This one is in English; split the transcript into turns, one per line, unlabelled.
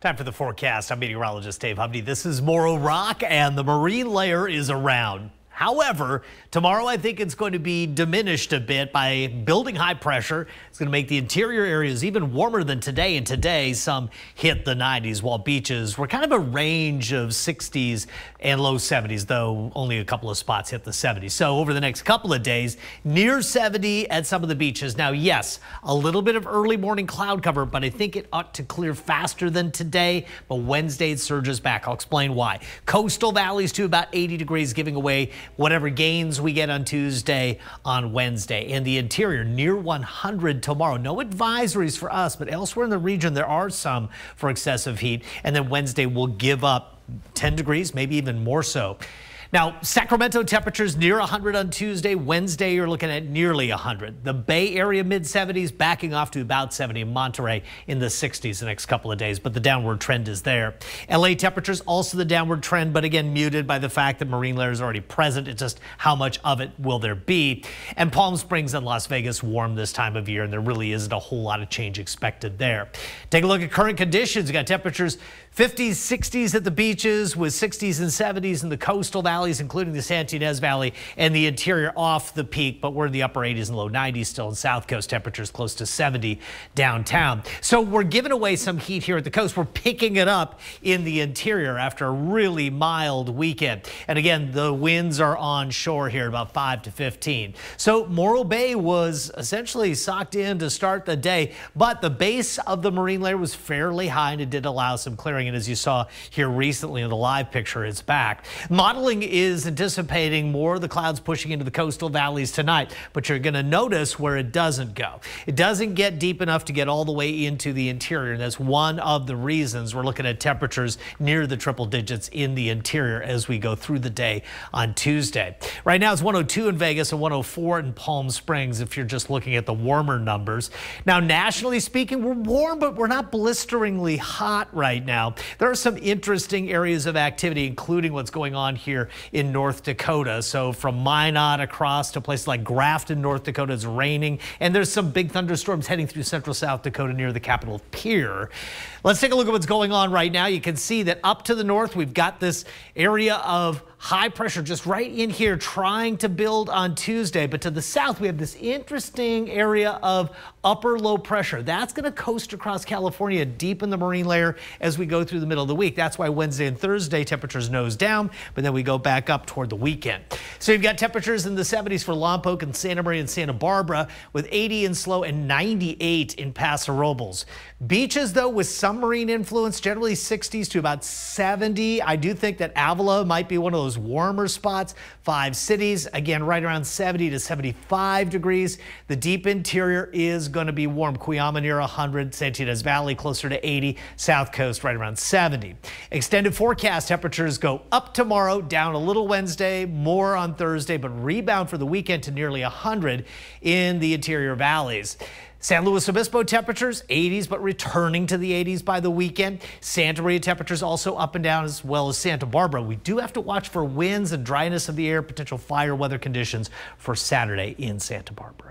Time for the forecast. I'm meteorologist Dave Hovde. This is Morro Rock, and the marine layer is around. However, tomorrow I think it's going to be diminished a bit by building high pressure. It's going to make the interior areas even warmer than today. And today, some hit the 90s, while beaches were kind of a range of 60s and low 70s, though only a couple of spots hit the 70s. So over the next couple of days, near 70 at some of the beaches. Now, yes, a little bit of early morning cloud cover, but I think it ought to clear faster than today. But Wednesday it surges back. I'll explain why. Coastal valleys to about 80 degrees, giving away whatever gains we get on Tuesday on Wednesday. In the interior, near 100 tomorrow. No advisories for us, but elsewhere in the region, there are some for excessive heat. And then Wednesday will give up 10 degrees, maybe even more so. Now, Sacramento temperatures near 100 on Tuesday. Wednesday, you're looking at nearly 100. The Bay Area mid 70s backing off to about 70. Monterey in the 60s the next couple of days, but the downward trend is there. LA temperatures also the downward trend, but again muted by the fact that marine layer is already present. It's just how much of it will there be? And Palm Springs and Las Vegas warm this time of year, and there really isn't a whole lot of change expected there. Take a look at current conditions. You got temperatures 50s, 60s at the beaches with 60s and 70s in the coastal valleys, including the Ynez Valley and the interior off the peak, but we're in the upper 80s and low 90s still in South Coast temperatures close to 70 downtown. So we're giving away some heat here at the coast. We're picking it up in the interior after a really mild weekend. And again, the winds are on shore here about 5 to 15. So Morro Bay was essentially socked in to start the day, but the base of the marine layer was fairly high and it did allow some clearing and as you saw here recently in the live picture, it's back. Modeling is anticipating more of the clouds pushing into the coastal valleys tonight, but you're going to notice where it doesn't go. It doesn't get deep enough to get all the way into the interior, and that's one of the reasons we're looking at temperatures near the triple digits in the interior as we go through the day on Tuesday. Right now it's 102 in Vegas and 104 in Palm Springs if you're just looking at the warmer numbers. Now, nationally speaking, we're warm, but we're not blisteringly hot right now. There are some interesting areas of activity, including what's going on here in North Dakota. So from Minot across to places like Grafton, North Dakota, it's raining, and there's some big thunderstorms heading through central South Dakota near the capital Pierre. Let's take a look at what's going on right now. You can see that up to the north, we've got this area of high pressure just right in here trying to build on Tuesday. But to the south, we have this interesting area of upper low pressure. That's going to coast across California deep in the marine layer as we go through the middle of the week. That's why Wednesday and Thursday temperatures nose down, but then we go back up toward the weekend. So you've got temperatures in the 70s for Lompoc and Santa Maria and Santa Barbara with 80 in SLO and 98 in Paso Robles. Beaches, though, with some marine influence, generally 60s to about 70. I do think that Avila might be one of those warmer spots. Five cities, again, right around 70 to 75 degrees. The deep interior is going to be warm. Cuyama near 100, Santa Ynez Valley closer to 80, South Coast right around 70. Extended forecast temperatures go up tomorrow, down a little Wednesday, more on Thursday, but rebound for the weekend to nearly 100 in the interior valleys. San Luis Obispo temperatures 80s, but returning to the 80s by the weekend. Santa Maria temperatures also up and down as well as Santa Barbara. We do have to watch for winds and dryness of the air, potential fire weather conditions for Saturday in Santa Barbara.